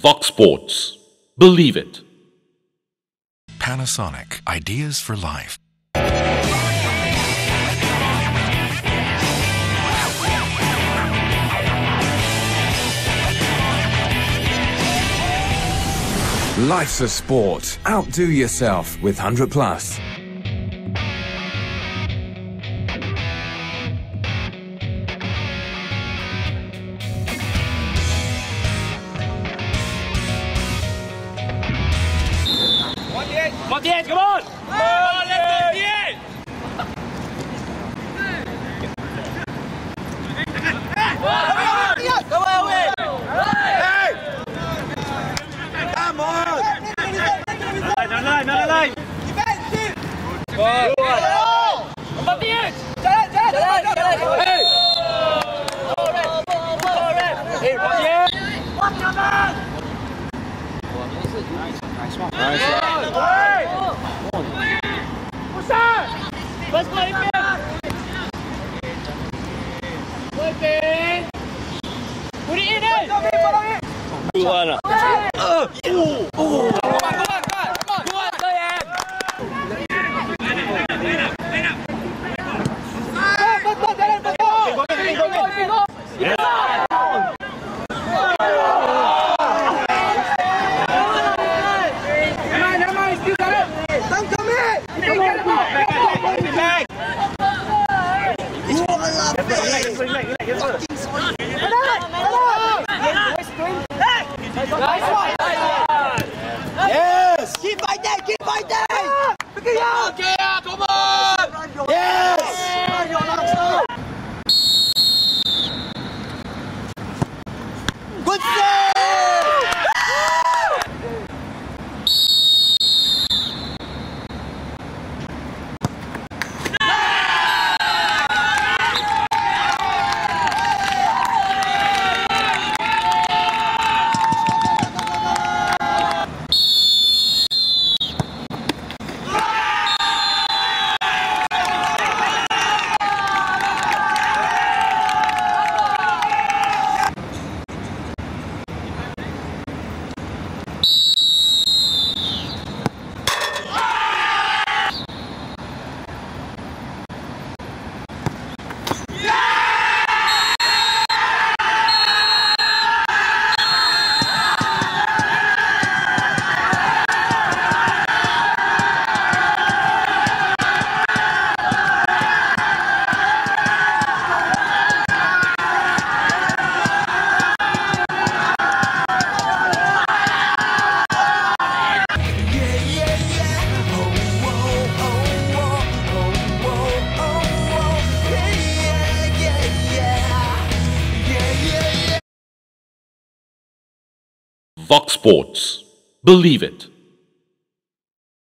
Vox Sports. Believe it. Panasonic Ideas for Life. Life's a sport. Outdo yourself with 100 Plus. Martin, come on! Come on, let's go, Martin! Nada lai, nada lai! Martin! Jalan, jalan, jalan, jalan! Hey! Hey, Martin! Let's go, Ipe! Go, Ipe! Put it in it! Go, Ipe! Go, Ipe! Yeah. Nice one! Vox Sports. Believe it.